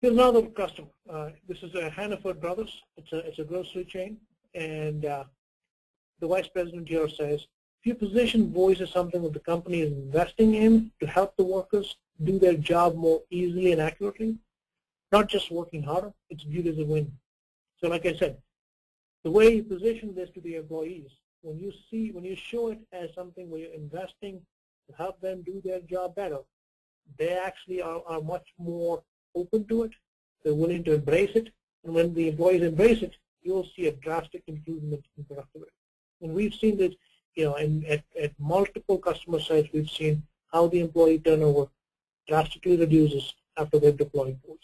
Here's another customer. Uh, this is a Hannaford Brothers. It's a, it's a grocery chain. And uh, the vice president here says, if your position voice is something that the company is investing in to help the workers do their job more easily and accurately, not just working harder, it's viewed as a win. So like I said, the way you position this to the employees, when you see, when you show it as something where you're investing to help them do their job better, they actually are, are much more open to it. They're willing to embrace it. And when the employees embrace it, you'll see a drastic improvement in productivity. And we've seen this, you know, in, at, at multiple customer sites, we've seen how the employee turnover drastically reduces after they've deployed voice.